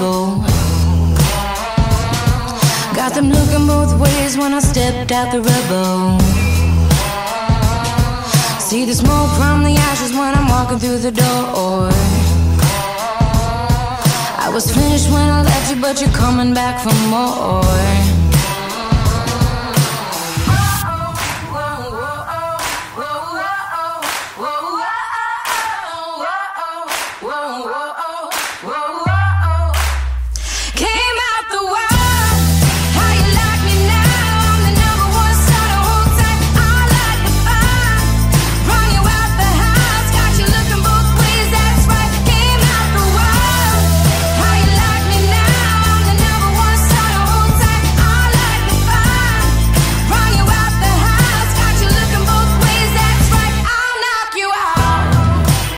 Got them looking both ways when I stepped out the rubble. See the smoke from the ashes when I'm walking through the door. I was finished when I left you, but you're coming back for more.